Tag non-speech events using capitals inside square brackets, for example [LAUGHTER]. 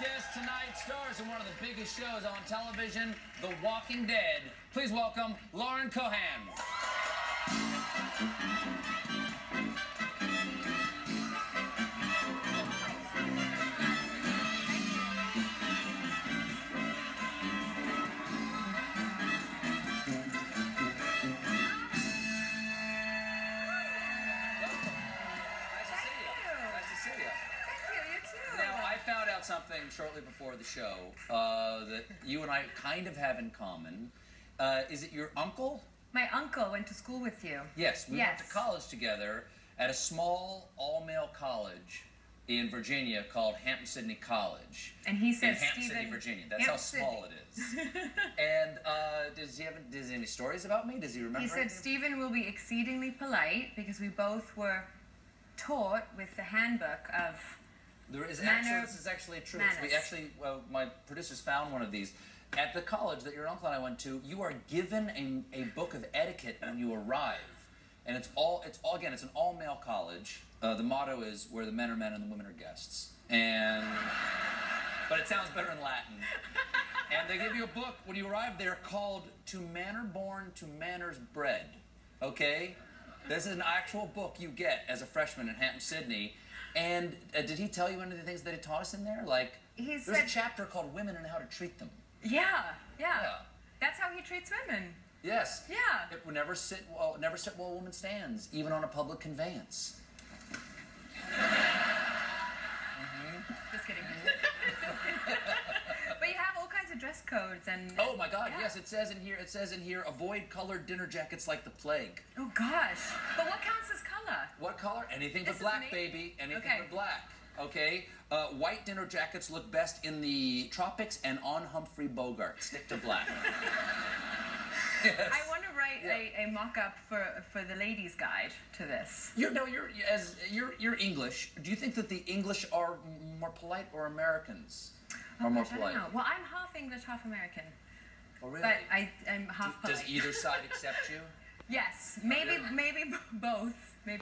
guest tonight stars in one of the biggest shows on television, The Walking Dead. Please welcome Lauren Cohan. Something shortly before the show uh, that you and I kind of have in common. Uh, is it your uncle? My uncle went to school with you. Yes, we went to Yes. college together at a small all-male college in Virginia called Hampden Sydney College. And he in said, Hampden Stephen- Virginia. That's how Hampden Sydney. small it is. [LAUGHS] and uh, does he have does he have any stories about me? Does he remember? He said anything? Stephen will be exceedingly polite because we both were taught with the handbook of. There is actually this is actually true. manners. We actually well, my producers found one of these at the college that your uncle and I went to. You are given a, a book of etiquette when you arrive, and it's all it's all again it's an all male college. Uh, the motto is where the men are men and the women are guests, and but it sounds better in Latin. And they give you a book when you arrive there called "To Manner Born, to Manners Bred." Okay, this is an actual book you get as a freshman in Hampden, Sydney. And uh, did he tell you any of the things that he taught us in there? Like, He there's said- a chapter called "Women and How to Treat Them." Yeah, yeah. Yeah. That's how he treats women. Yes. Yeah. It would never sit well. Never sit while a woman stands, even on a public conveyance. Just kidding. but you have all kinds of dress codes and. Oh my God! Yeah. Yes, it says in here. It says in here, avoid colored dinner jackets like the plague. Oh gosh. But what counts as color? What color? Anything This but black, baby. Anything Okay. but black. Okay. Uh, white dinner jackets look best in the tropics and on Humphrey Bogart. Stick to black. [LAUGHS] yes. I want to write Yeah. a, a mock-up for for the ladies' guide to this. You're, no, you're as you're you're English. Do you think that the English are more polite or Americans Oh, more gosh, I don't polite? know. Well, I'm half English, half American, Oh, really? but I am half Does polite. either side accept you? [LAUGHS] Yes, maybe Really? maybe both. Maybe